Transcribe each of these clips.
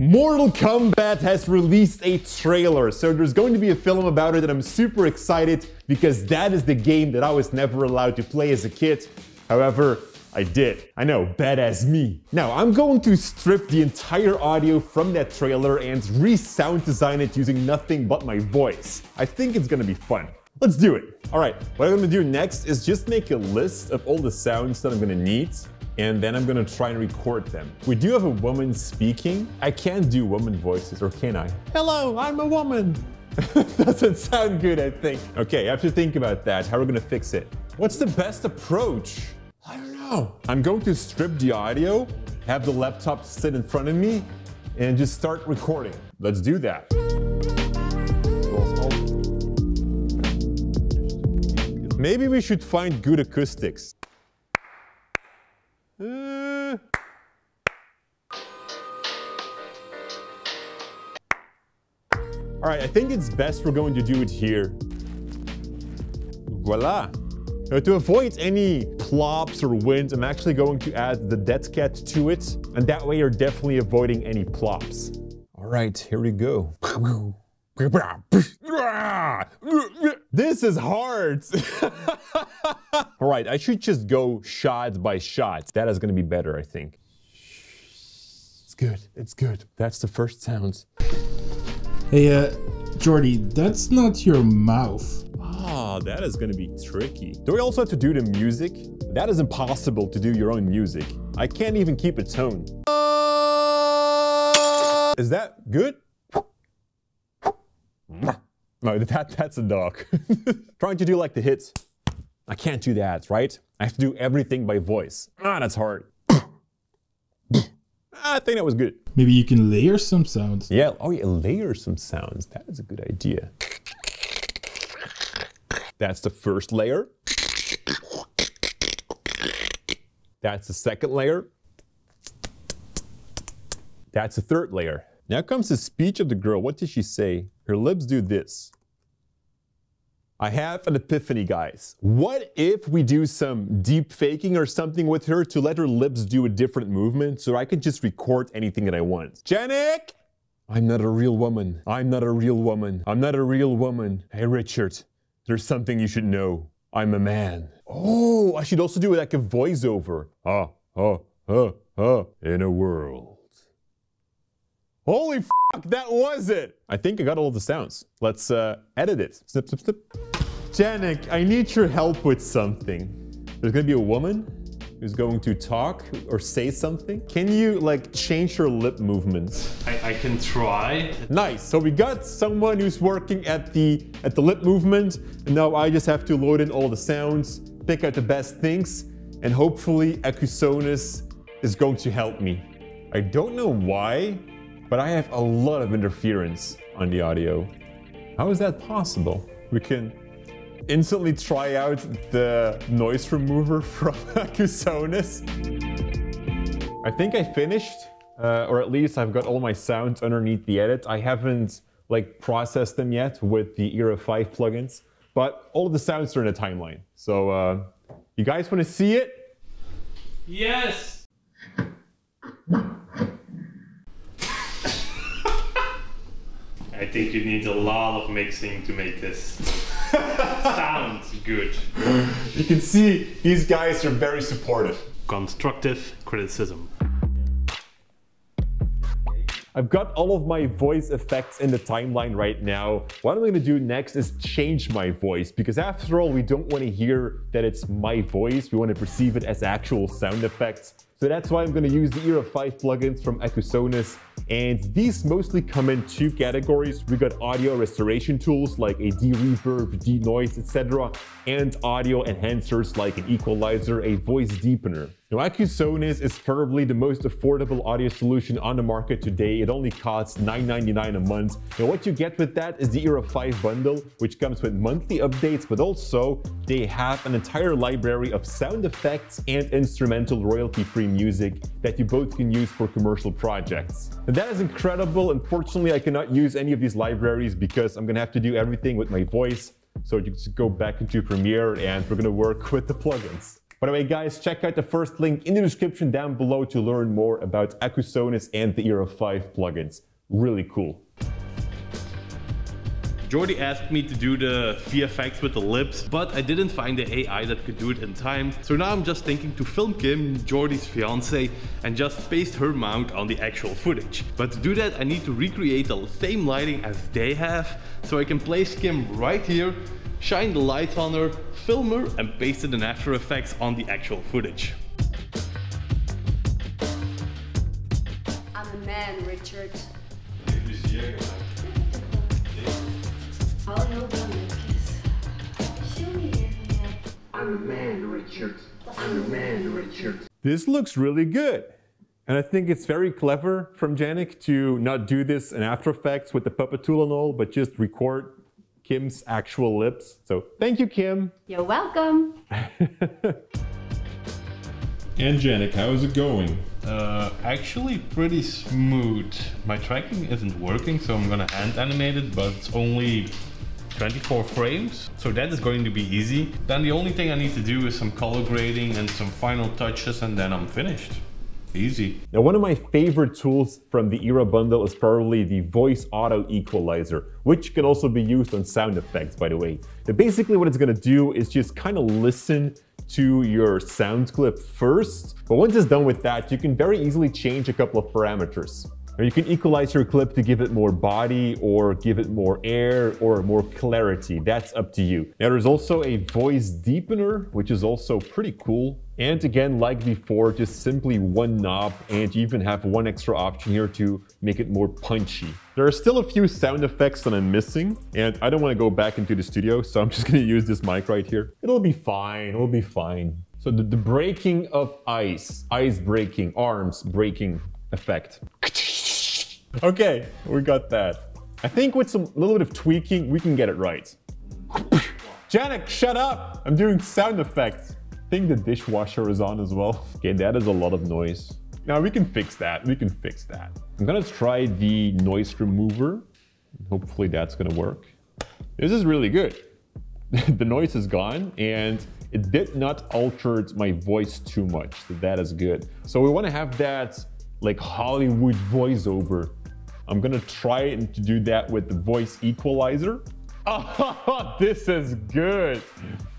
Mortal Kombat has released a trailer, so there's going to be a film about it and I'm super excited because that is the game that I was never allowed to play as a kid. However, I did. I know, badass me. Now, I'm going to strip the entire audio from that trailer and re-sound design it using nothing but my voice. I think it's gonna be fun. Let's do it. All right, what I'm gonna do next is just make a list of all the sounds that I'm gonna need and then I'm gonna try and record them. We do have a woman speaking. I can't do woman voices, or can I? Hello, I'm a woman. Doesn't sound good, I think. Okay, I have to think about that, how are we're gonna fix it. What's the best approach? I don't know. I'm going to strip the audio, have the laptop sit in front of me, and just start recording. Let's do that. Maybe we should find good acoustics. All right, I think it's best we're going to do it here. Voila. Now, to avoid any plops or wind, I'm actually going to add the dead cat to it, and that way you're definitely avoiding any plops. All right, here we go. This is hard. All right, I should just go shot by shot. That is gonna be better, I think. It's good, it's good. That's the first sound. Hey, uh, Jordy, that's not your mouth. Ah, that is gonna be tricky. Do we also have to do the music? That is impossible to do your own music. I can't even keep a tone. Is that good? No, that, that's a dog. Trying to do like the hits. I can't do that, right? I have to do everything by voice. Ah, that's hard. I think that was good. Maybe you can layer some sounds. Yeah, oh yeah, layer some sounds. That is a good idea. That's the first layer. That's the second layer. That's the third layer. Now comes the speech of the girl. What did she say? Her lips do this. I have an epiphany, guys. What if we do some deep faking or something with her to let her lips do a different movement so I can just record anything that I want? Janik! I'm not a real woman. I'm not a real woman. I'm not a real woman. Hey, Richard, there's something you should know. I'm a man. Oh, I should also do like a voiceover. Ah, ah, ah, ah, in a world. Holy fuck, that was it! I think I got all the sounds. Let's uh, edit it. Snip, snip, snip. Janik, I need your help with something. There's gonna be a woman who's going to talk or say something. Can you like change her lip movements? I, I can try. Nice. So we got someone who's working at the at the lip movement, and now I just have to load in all the sounds, pick out the best things, and hopefully Accusonus is going to help me. I don't know why, but I have a lot of interference on the audio. How is that possible? We can instantly try out the noise remover from Accusonus. I think I finished, uh, or at least I've got all my sounds underneath the edit. I haven't like processed them yet with the Era 5 plugins, but all the sounds are in a timeline. So uh, you guys want to see it? Yes! I think you need a lot of mixing to make this sound good. You can see these guys are very supportive. Constructive criticism. I've got all of my voice effects in the timeline right now. What I'm gonna do next is change my voice because after all, we don't wanna hear that it's my voice. We wanna perceive it as actual sound effects. So that's why I'm going to use the Era 5 plugins from Accusonus. And these mostly come in two categories. We got audio restoration tools like a de-reverb, de-noise, etc. And audio enhancers like an equalizer, a voice deepener. Now Accusonus is probably the most affordable audio solution on the market today. It only costs $9.99 a month. Now what you get with that is the Era 5 bundle, which comes with monthly updates, but also they have an entire library of sound effects and instrumental royalty-free music that you both can use for commercial projects. And that is incredible. Unfortunately, I cannot use any of these libraries because I'm gonna have to do everything with my voice. So you just go back into Premiere and we're gonna work with the plugins. By the way, guys, check out the first link in the description down below to learn more about Accusonus and the Era 5 plugins. Really cool. Jordy asked me to do the VFX with the lips, but I didn't find the AI that could do it in time. So now I'm just thinking to film Kim, Jordy's fiance, and just paste her mount on the actual footage. But to do that, I need to recreate the same lighting as they have, so I can place Kim right here, shine the light on her, film her, and paste it in After Effects on the actual footage. I'm a man, Richard. All you'll do is show me. I'm a man, Richard. I'm a man, Richard. This looks really good. And I think it's very clever from Janik to not do this in After Effects with the puppet tool and all, but just record Kim's actual lips. So thank you, Kim. You're welcome. And Janik, how is it going? Uh, actually pretty smooth. My tracking isn't working, so I'm gonna hand animate it, but it's only 24 frames, so that is going to be easy. Then the only thing I need to do is some color grading and some final touches, and then I'm finished. Easy. Now, one of my favorite tools from the Era bundle is probably the Voice Auto Equalizer, which can also be used on sound effects, by the way. Now, basically what it's gonna do is just kind of listen to your sound clip first, but once it's done with that, you can very easily change a couple of parameters. Or you can equalize your clip to give it more body or give it more air or more clarity. That's up to you. Now there's also a voice deepener, which is also pretty cool. And again, like before, just simply one knob and you even have one extra option here to make it more punchy. There are still a few sound effects that I'm missing and I don't want to go back into the studio, so I'm just going to use this mic right here. It'll be fine, it'll be fine. So the, the breaking of ice, ice breaking, arms breaking effect. Okay, we got that. I think with some little bit of tweaking, we can get it right. Janik, shut up! I'm doing sound effects. I think the dishwasher is on as well. Okay, that is a lot of noise. Now we can fix that, we can fix that. I'm gonna try the noise remover. Hopefully that's gonna work. This is really good. the noise is gone and it did not alter my voice too much. So that is good. So we wanna have that like Hollywood voiceover. I'm gonna try to do that with the voice equalizer. Oh, this is good.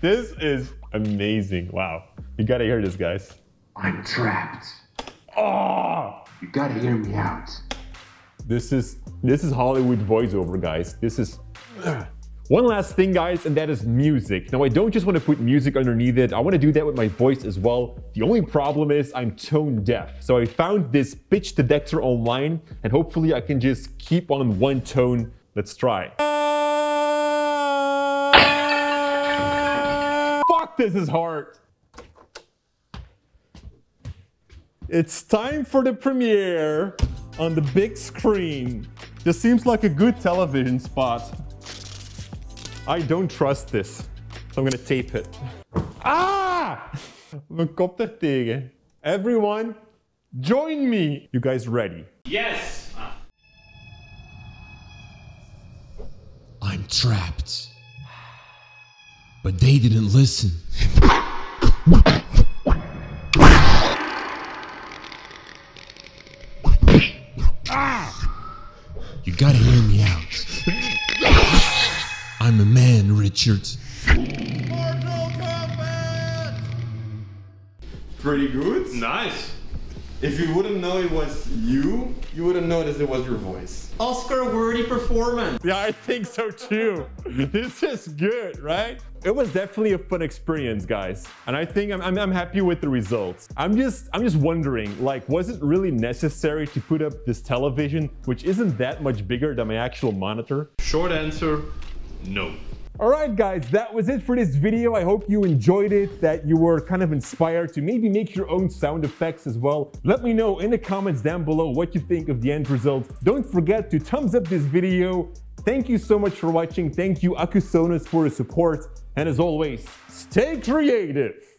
This is amazing. Wow. You gotta hear this, guys. I'm trapped. Oh, You gotta hear me out. this is this is Hollywood voiceover, guys. This is one last thing, guys, and that is music. Now, I don't just want to put music underneath it. I want to do that with my voice as well. The only problem is I'm tone deaf. So I found this pitch detector online, and hopefully I can just keep on one tone. Let's try. Fuck, this is hard. It's time for the premiere on the big screen. This seems like a good television spot. I don't trust this. So I'm gonna tape it. Ah! Mijn kop er tegen. Everyone, join me. You guys ready? Yes! I'm trapped. But they didn't listen. ah! You gotta hear me out. I'm a man, Pretty good. Nice! If you wouldn't know it was you, you wouldn't notice it was your voice. Oscar worthy performance. Yeah, I think so too. this is good, right? It was definitely a fun experience, guys. And I think I'm, I'm, I'm happy with the results. I'm just, I'm just wondering, like, was it really necessary to put up this television, which isn't that much bigger than my actual monitor? Short answer, no. Alright guys, that was it for this video. I hope you enjoyed it, that you were kind of inspired to maybe make your own sound effects as well. Let me know in the comments down below what you think of the end result. Don't forget to thumbs up this video. Thank you so much for watching. Thank you Accusonus for the support. And as always, stay creative.